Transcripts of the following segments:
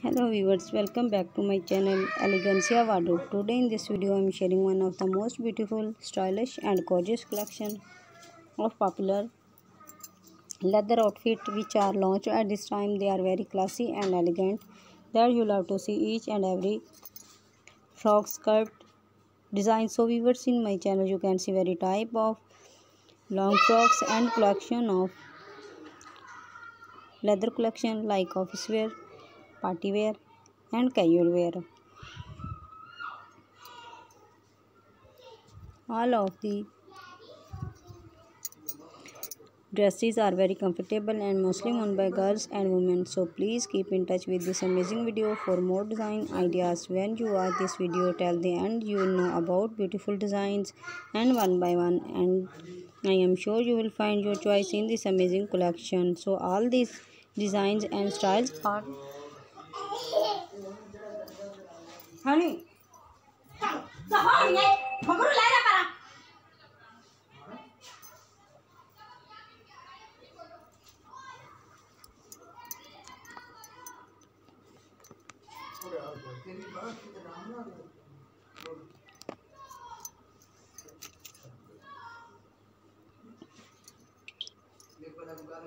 Hello viewers, welcome back to my channel Elegancia Wardrobe. Today in this video I am sharing one of the most beautiful, stylish and gorgeous collection of popular leather outfit which are launched at this time. They are very classy and elegant. There you love to see each and every frock skirt design. So viewers in my channel you can see very type of long frocks and collection of leather collection like office wear party wear and casual wear all of the dresses are very comfortable and mostly worn by girls and women. So please keep in touch with this amazing video for more design ideas. When you watch this video till the end you will know about beautiful designs and one by one. And i am sure you will find your choice in this amazing collection. So all these designs and styles are Honey.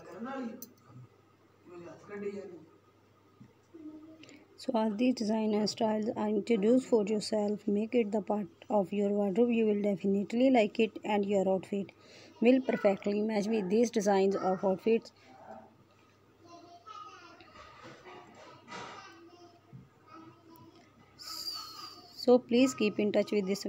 करना नहीं। मुझे हथकड़ी है So all these design and styles are introduced for yourself. Make it the part of your wardrobe. You will definitely like it and your outfit will perfectly match with these designs of outfits. So please keep in touch with this